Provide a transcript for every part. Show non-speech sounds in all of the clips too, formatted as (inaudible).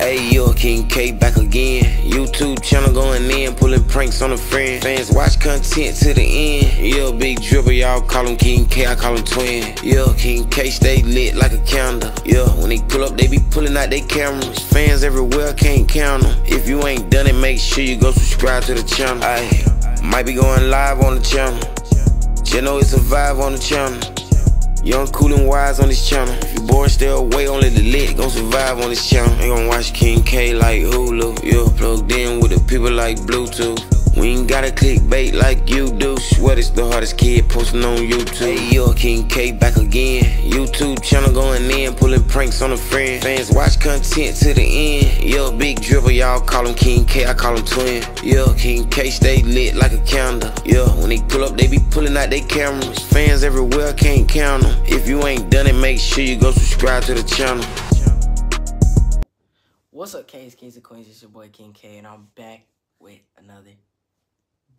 Hey, yo, King Cay back again. YouTube channel going in, pulling pranks on a friend. Fans watch content to the end. Yo, big dribble, y'all call him King Cay, I call him Twin. Yo, King Cay stay lit like a candle. Yo, when they pull up, they be pulling out their cameras. Fans everywhere, can't count them. If you ain't done it, make sure you go subscribe to the channel. I might be going live on the channel. Just know it's a vibe on the channel. Young, cool, and wise on this channel. Bored, stay away, only the lit gon' survive on this channel. They gon' watch King Cay like Hulu. You plugged in with the people like Bluetooth. We ain't gotta clickbait like you do. Swear it's the hardest kid posting on YouTube. Hey, yo, King Cay back again. YouTube channel going in, pulling pranks on a friend. Fans watch content to the end. Yo, big dribble, y'all call him King Cay, I call him Twin. Yo, King Cay stay lit like a candle. Yo, when they pull up, they be pulling out their cameras. Fans everywhere, can't count them. If you ain't done it, make sure you go subscribe to the channel. What's up, K's, Kings, and Queens? It's your boy King Cay, and I'm back with another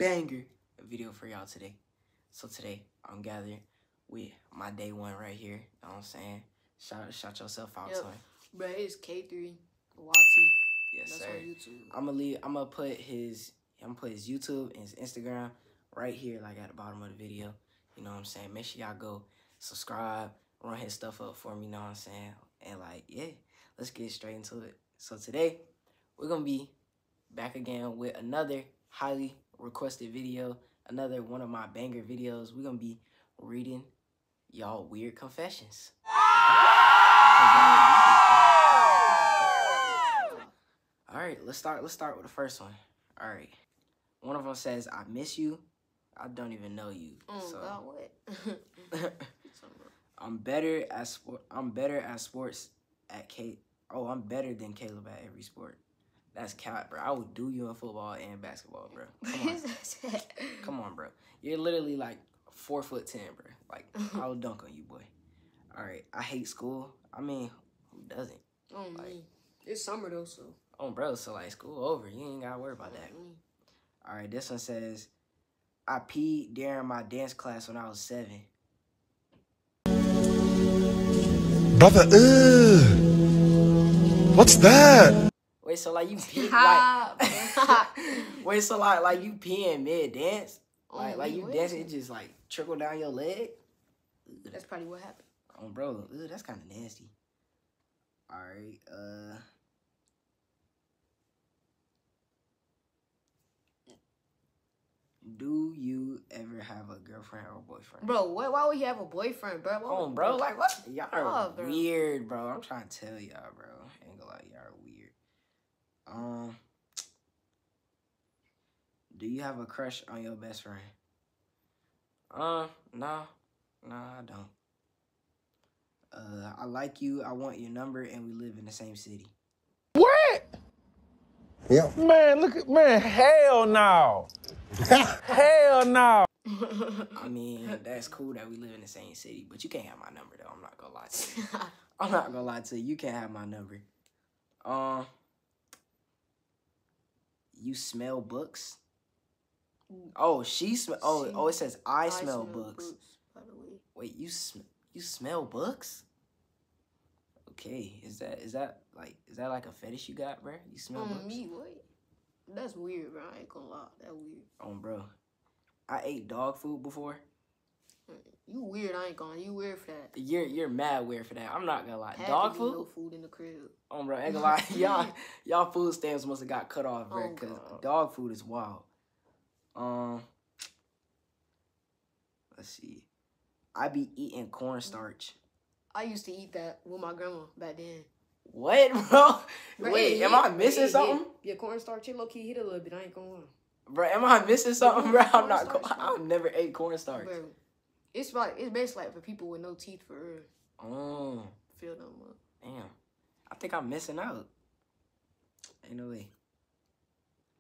banger video for y'all today. So today, I'm gathering with my day one right here. You know what I'm saying? Shout, shout yourself out, Yep. son. Bro, it's K3 Wati. Yes, That's sir. I'm gonna leave. I'm gonna put his. I'm gonna put his YouTube and his Instagram right here, like at the bottom of the video. You know what I'm saying? Make sure y'all go subscribe, run his stuff up for me. You know what I'm saying? And like, yeah, let's get straight into it. So today, we're gonna be back again with another highly requested video, another one of my banger videos. We're gonna be reading y'all weird confessions. All right, let's start. Let's start with the first one. All right, one of them says, "I miss you. I don't even know you. Oh, so God, what? (laughs) I'm better at sport. I'm better at sports at K. Oh, I'm better than Caleb at every sport. That's cap, bro. I would do you in football and basketball, bro. (laughs) Come on, come on, bro. You're literally like four foot ten, bro. Like (laughs) I would dunk on you, boy. All right, I hate school. I mean, who doesn't? Oh, Like- me. It's summer, though, so. Oh, bro. So like school over. You ain't gotta worry about that. Mm. All right, this one says, I peed during my dance class when I was seven. Brother, ugh. What's that? Wait, so like you (laughs) pee like (laughs) Wait, so like like you peeing mid dance? Like Oh, like you dancing, it just like trickle down your leg? That's probably what happened. Oh bro, Ugh, that's kinda nasty. Alright, uh Do you ever have a girlfriend or boyfriend? Bro, what, why would you have a boyfriend, bro? Why Oh, bro, like what? Y'all are Oh, bro. weird, bro. I'm trying to tell y'all, bro. Ain't gonna lie, y'all. Um, do you have a crush on your best friend? Uh, nah, nah, I don't. Uh, I like you. I want your number, and we live in the same city. What? Yeah. Man, look at man. Hell no. (laughs) Hell no. I mean, that's cool that we live in the same city, but you can't have my number though. I'm not gonna lie to you. (laughs) I'm not gonna lie to you. You can't have my number. Um, you smell books. Oh, she smell. Oh, She- oh, it says I, smell, books. By the way. Wait, you sm- you smell books? Okay, is that is that like is that like a fetish you got, bro? You smell Um, books? me, what? That's weird, bro. I ain't gonna lie. That weird. Oh, bro, I ate dog food before. You weird, I ain't gonna. You weird for that. You're you're mad weird for that. I'm not gonna lie. Had Dog be No food? food in the crib. Oh, bro, ain't gonna lie. (laughs) y'all y'all food stamps must have got cut off, bro, Oh, because God. dog food is wild. Um, let's see. I be eating cornstarch. I used to eat that with my grandma back then. What, (laughs) bro? Bro, Wait, it am I missing something? Yeah, cornstarch, it low key hit a little bit. I ain't gonna. Bro, am I missing something, bro? I'm not. Cornstarch, Go- bro. I've never ate cornstarch. Bro, it's like it's basically like for people with no teeth for real. Oh, Feel them up. damn. I think I'm missing out. Ain't no way.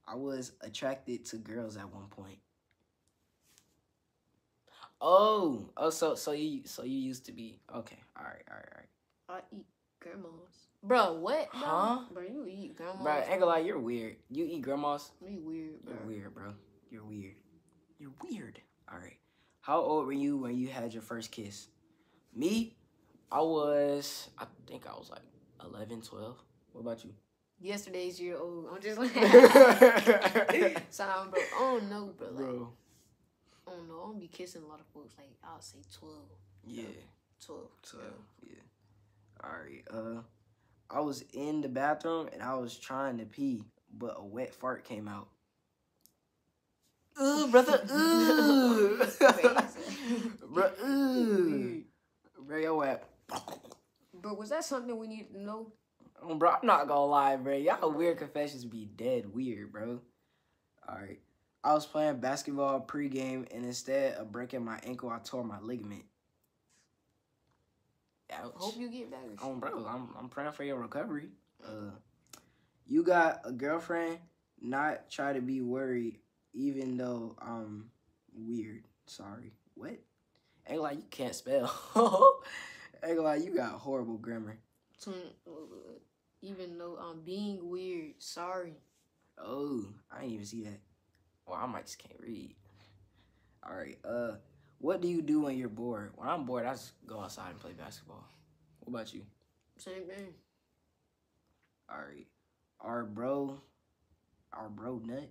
I was attracted to girls at one point. Oh, oh, so so you so you used to be okay. All right, all right, all right. I eat grandmas. Bro, what? Bro? Huh? Bro, you eat grandmas. Bro, ain't gonna lie, you're weird. You eat grandmas. Me weird, bro. You're weird, bro. You're weird. You're weird. All right. How old were you when you had your first kiss? Me, I was. I think I was like 11, 12. What about you? Yesterday's year old. I'm just (laughs) like, (laughs) sound bro. I don't know, bro. Like, Bro. I don't know. I don't be kissing a lot of folks. Like, I'll say 12. Yeah. 12. So yeah. Alright, uh I was in the bathroom and I was trying to pee, but a wet fart came out. Ooh, brother, (laughs) ooh. (laughs) Bro, ooh. Bro. Bro, was that something we need to know? Oh, bro, I'm not gonna lie, bro. Y'all weird confessions be dead weird, bro. Alright. I was playing basketball pregame and instead of breaking my ankle, I tore my ligament. Ouch. Hope you get better. Oh, bro, I'm I'm praying for your recovery. Uh, you got a girlfriend. Not try to be worried, even though I'm weird. Sorry. What? Ain't like you can't spell. (laughs) Ain't like you got horrible grammar. Uh, even though I'm being weird, sorry. Oh, I didn't even see that. Well, I might just can't read. All right. Uh, what do you do when you're bored? When I'm bored, I just go outside and play basketball. What about you? Same thing. All right. Our bro, our bro nut.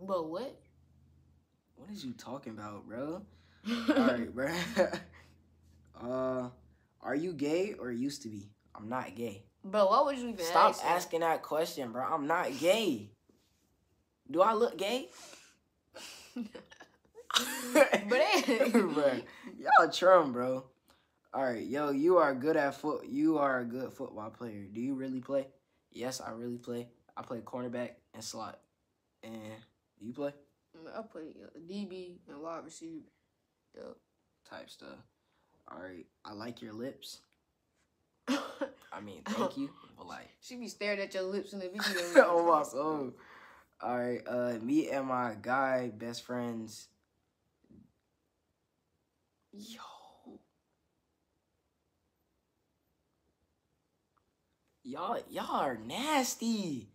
But what? What is you talking about, bro? All right, bro. uh, are you gay or used to be? I'm not gay. Bro, what would you even Stop ask asking that question, bro. I'm not gay. Do I look gay? (laughs) But (laughs) bro, y'all trum, bro. All right, yo, you are good at foot. You are a good football player. Do you really play? Yes, I really play. I play cornerback and slot. And do you play? I play uh, DB and wide receiver. Yup. Type stuff. All right, I like your lips. (laughs) I mean, thank you, but like. (laughs) she be staring at your lips in the (laughs) video. oh my soul. All right, uh, me and my guy best friends. Yo. Y'all, y'all are nasty.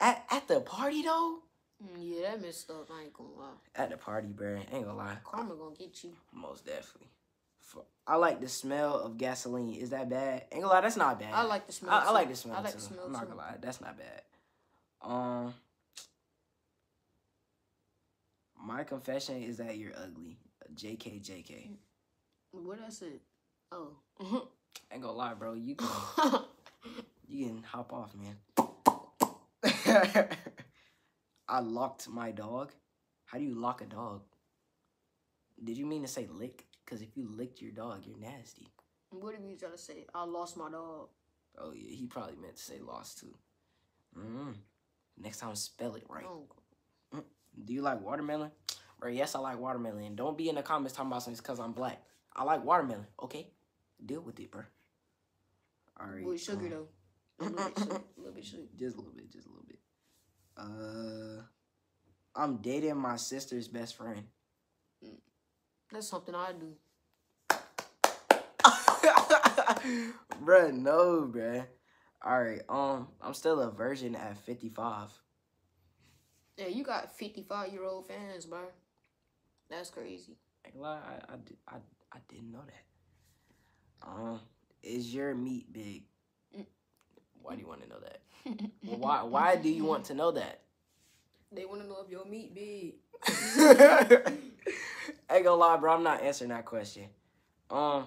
At at the party though. Mm, Yeah, that messed up. I ain't gonna lie. At the party, bro. Ain't gonna lie. Karma gonna get you. Most definitely. I like the smell of gasoline. Is that bad? Ain't gonna lie, that's not bad. I like the smell. I, I like the smell I like too. the smell I'm not gonna lie, that's not bad. Um, my confession is that you're ugly. Jk, Jk. What I said? Oh. (laughs) Ain't gonna lie, bro. You (laughs) can you can hop off, man. (laughs) I locked my dog. How do you lock a dog? Did you mean to say lick? Because if you licked your dog, you're nasty. what did you try to say? I lost my dog. Oh yeah, he probably meant to say lost too. Mm. Next time, spell it right. Oh, Do you like watermelon? Bro, yes, I like watermelon. Don't be in the comments talking about something because I'm black. I like watermelon. Okay, deal with it, bro. All right. with sugar um, though. A little bit sugar. A little bit (laughs) sugar. Just a little bit, just a little bit. Uh, I'm dating my sister's best friend. That's something I do. (laughs) bruh, no, bruh. All right, um, I'm still a virgin at 55. Yeah, you got 55 year old fans, bro. That's crazy. I, I, I, I didn't know that. Um, is your meat big? Why do you want to know that? Well, (laughs) why, why do you want to know that? They want to know if your meat big. (laughs) Ain't gonna lie, bro. I'm not answering that question. Um,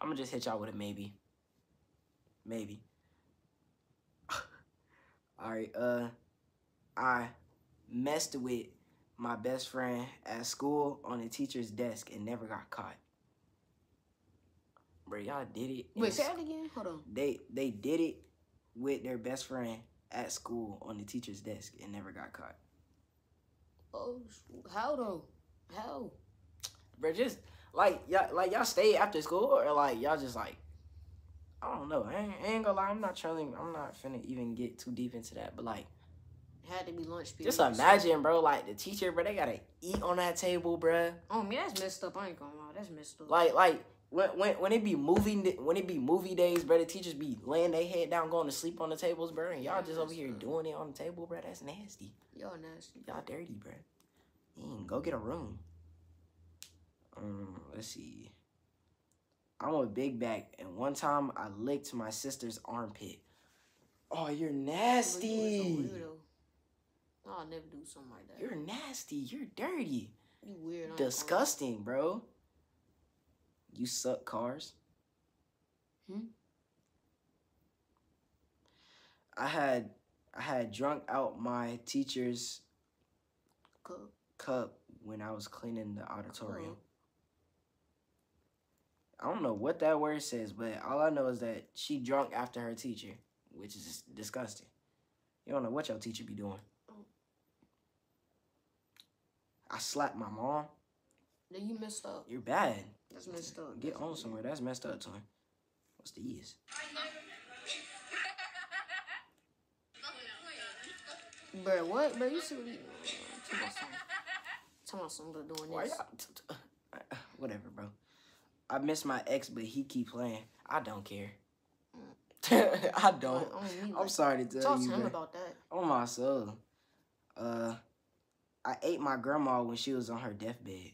I'm gonna just hit y'all with a maybe. Maybe. (laughs) All right. Uh, I messed with my best friend at school on the teacher's desk and never got caught. Bro, y'all did it. Wait, say that again? Hold on. They they did it with their best friend at school on the teacher's desk and never got caught. Oh, how though? How? Bro, just like y'all, like y'all stay after school, or like y'all just like, I don't know. I ain't, I ain't gonna lie, I'm not trying. I'm not finna even get too deep into that. But like, Had to be lunch period. just imagine, bro. Like the teacher, bro, they gotta eat on that table, bro. Oh, man, that's messed up. I ain't gonna lie. That's messed up. Like, like when when when it be movie when it be movie days, bro. The teachers be laying their head down, going to sleep on the tables, bro. And y'all just over here doing it on the table, bro. That's nasty. Y'all nasty. Y'all dirty, bro. Mm, go get a room. Um, let's see. I'm a big back, and one time I licked my sister's armpit. Oh, you're But you was a nasty. I'll never do something like that. You're nasty. You're dirty. you weird. I ain't gonna lie. Disgusting, bro. You suck cars. Hmm? I had I had drunk out my teacher's Cup. cup when I was cleaning the auditorium. Cup. I don't know what that word says, but all I know is that she drunk after her teacher, which is disgusting. You don't know what your teacher be doing. I slapped my mom. Then you messed up. You're bad. That's messed up. Get That's on somewhere. That's messed up, twin. What's the ease? Bro, what? Bro, you see what he. Tell my son. About doing Why this. y'all? t- t- (sighs) Whatever, bro. I miss my ex, but he keep playing. I don't care. (laughs) I don't. I don't need I'm that. sorry to tell Talk to you, him bro. about that. Oh my soul. Uh, I ate my grandma when she was on her deathbed.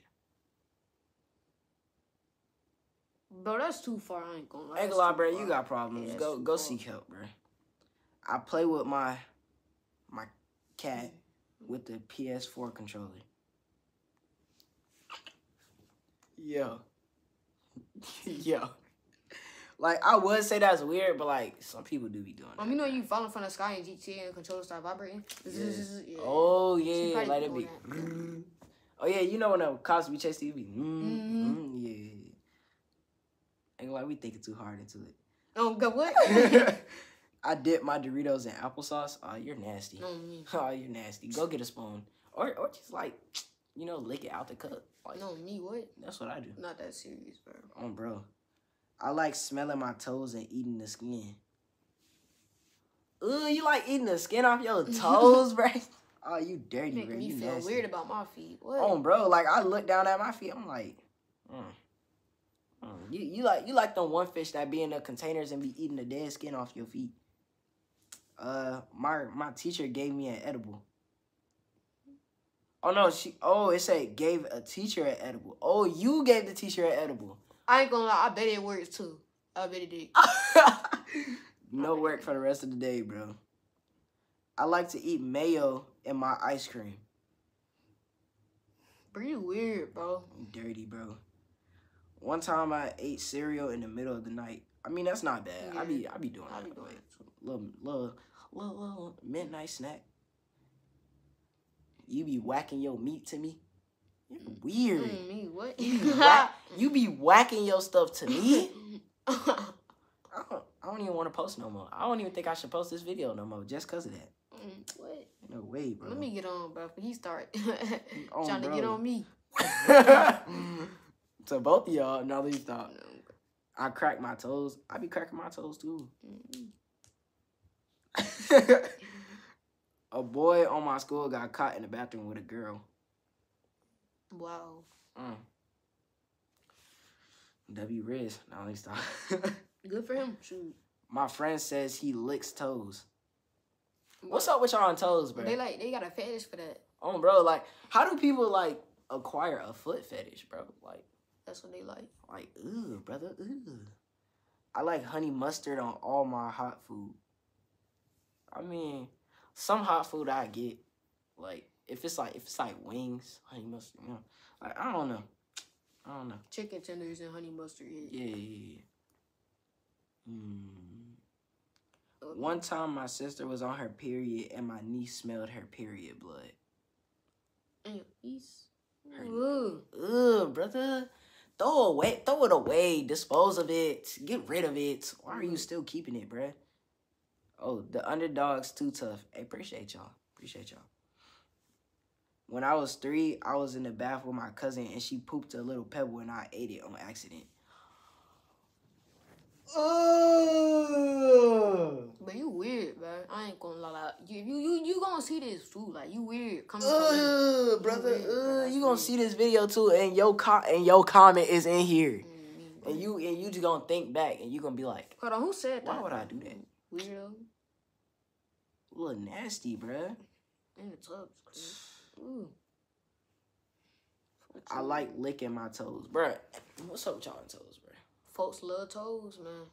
Bro, that's too far. I ain't gonna lie. Ain't gonna lie, bro. far. You got problems. Yeah, go go far. seek help, bro. I play with my my cat with the PS4 controller. Yo. (laughs) Yo. Like I would say that's weird, but like some people do be doing Um, that. you know you falling from the sky in GTA and the controller start vibrating. Yeah. (laughs) Yeah. Oh yeah, it be. (laughs) Oh yeah, you know when the cops be chasing you, be mm, mm. Like we thinking too hard into it. Oh, go what? (laughs) I dip my Doritos in applesauce. Oh, you're nasty. me. Oh, (laughs) you're nasty. Go get a spoon, or or just like, (tsk) you know, lick it out the cup. Like No, me. What? that's what I do. Not that serious, bro. Oh, bro. I like smelling my toes and eating the skin. Ooh, you like eating the skin off your (laughs) toes, bro? Oh, you dirty, bro. Me You feel nasty. weird about my feet. What? Oh, bro, like I look down at my feet, I'm like, mm. You you like you like the one fish that be in the containers and be eating the dead skin off your feet. Uh, my my teacher gave me an edible. Oh no, she. Oh, it said gave a teacher an edible. Oh, you gave the teacher an edible. I ain't gonna lie. I bet it works too. I bet it did. (laughs) no work for the rest of the day, bro. I like to eat mayo in my ice cream. Pretty weird, bro. dirty, bro. One time I ate cereal in the middle of the night. I mean, that's not bad. I be I be doing I that. be doing little little little little midnight snack. You be whacking your meat to me. You're weird. Mm, me what? You, be whack, (laughs) you be whacking your stuff to me. (laughs) I don't, I don't even want to post no more. I don't even think I should post this video no more just cause of that. Mm, what? No way, bro. Let me get on, bro. He start (laughs) on, trying to get on me. To both of y'all, now that you thought. I crack my toes. I be cracking my toes too. Mm. (laughs) a boy on my school got caught in the bathroom with a girl. Wow. Mm. W Riz. Now let me stop. Good for him. Shoot. my friend says he licks toes. What's up with y'all on toes, bro? They like they got a fetish for that. oh, bro, like, how do people like acquire a foot fetish, bro? Like, That's what they like. like, ooh, brother, ooh. I like honey mustard on all my hot food. I mean, some hot food I get, like if it's like if it's like wings, honey mustard, you know, like I don't know, I don't know. Chicken tenders and honey mustard. Yeah. Yeah, yeah, yeah. Hmm. Okay. One time, my sister was on her period, and my niece smelled her period blood. And your piece. Her- Ooh. Ugh, brother. Throw away, throw it away, dispose of it, get rid of it. Why are you mm-hmm. still keeping it, bruh? Oh, the underdog's too tough. Hey, appreciate y'all. Appreciate y'all. When I was three, I was in the bath with my cousin and she pooped a little pebble and I ate it on accident. Ugh. But you weird, bro. I ain't gonna lie. Like, you, you, you, you gonna see this too. Like, you weird. Coming from me. Ugh, brother. weird, bro. You gonna weird. see this video too, and your co- and your comment is in here, Mm, bro. and you and you just gonna think back, and you gonna be like, Hold on, who said that? why would I do that? Weirdo. Little nasty, bruh. In the tubs. Ooh. I like licking my toes, bruh. What's up with y'all on toes, bruh? Folks love toes, man.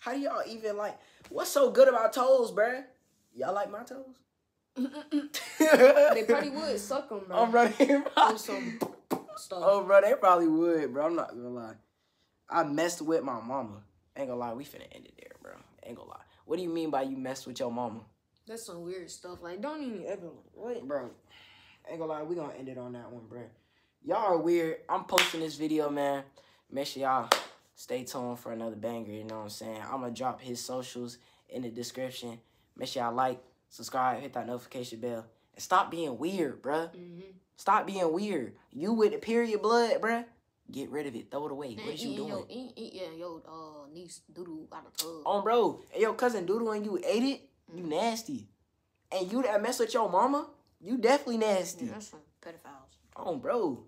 How do y'all even like? What's so good about toes, bruh? Y'all like my toes? They probably would (laughs) suck them, bro. I'm running. Some stuff. oh, bro, they probably would, bro. I'm not gonna lie. I messed with my mama. Ain't gonna lie, we finna end it there, bro. Ain't gonna lie. What do you mean by you messed with your mama? That's some weird stuff. Like, don't even ever. What? bro. Ain't gonna lie, we gonna end it on that one, bro. Y'all are weird. I'm posting this video, man. Make sure y'all stay tuned for another banger. You know what I'm saying? I'm gonna drop his socials in the description. Make sure y'all like, subscribe, hit that notification bell, and stop being weird, bruh. Mm-hmm. Stop being weird. You with the period blood, bruh. Get rid of it. Throw it away. And What is you doing? Eat, eat, yeah, yo, uh, niece doodle out of tub. On bro, and your cousin Doodle and you ate it, you nasty. And you that mess with your mama, you definitely nasty. Yeah, that's some pedophiles. Oh, bro.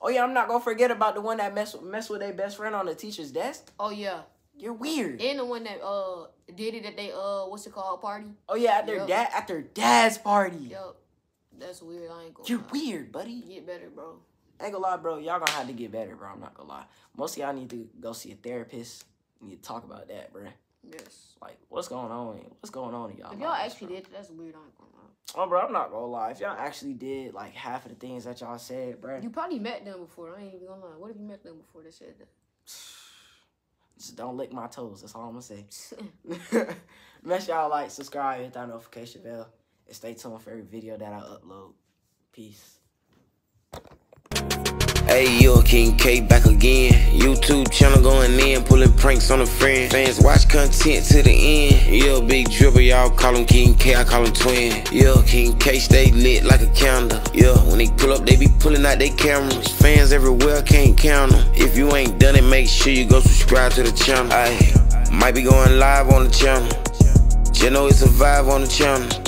Oh yeah, I'm not gonna forget about the one that mess mess with their best friend on the teacher's desk. Oh yeah, You're weird. and the one that uh did it at they uh what's it called party. Oh yeah, at their Yup. dad at their dad's party. Yup, that's weird. I ain't gonna. You're lie. weird, buddy. Get better, bro. Ain't gonna lie, bro. Y'all gonna have to get better, bro. I'm not gonna lie. Most of y'all need to go see a therapist. Need to talk about that, bro. Yes. Like, what's going on? What's going on in y'all? If y'all actually bro? did, that's weird. I ain't gonna lie. Oh, bro, I'm not gonna lie. If y'all actually did like half of the things that y'all said, bro, You probably met them before. I ain't even gonna lie. What have you met them before they said that? (sighs) just don't lick my toes. That's all I'm gonna say. (laughs) (laughs) Make sure y'all like, subscribe, hit that notification bell, and stay tuned for every video that I upload. Peace. Hey, yo, King Cay back again. YouTube channel going in, pulling pranks on a friend. Fans watch content to the end. Yo, big dribble, y'all call him King Cay, I call him Twin. Yo, King Cay stay lit like a candle. Yo, when they pull up, they be pulling out their cameras. Fans everywhere, can't count them. If you ain't done it, make sure you go subscribe to the channel. I might be going live on the channel. Just know it's a vibe on the channel.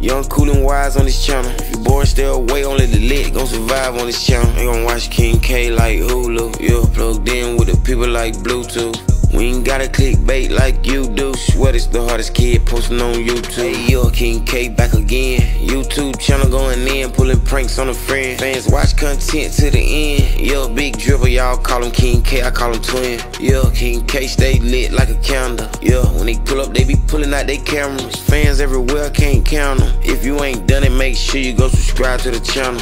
Young, cool, and wise on this channel. If you bored, stay away, only the lit gon' survive on this channel. Ain't gon' watch King Cay like Hulu. Yeah, plugged in with the people like Bluetooth. We ain't gotta clickbait like you do. Swear it's the hardest kid posting on YouTube. Hey, yo, King Cay back again. YouTube channel going in, pulling pranks on a friend. Fans watch content to the end. Yo, big dribble, y'all call him King Cay, I call him Twin. Yo, King Cay stay lit like a candle. Yo, when they pull up, they be pulling out their cameras. Fans everywhere, can't count them. If you ain't done it, make sure you go subscribe to the channel.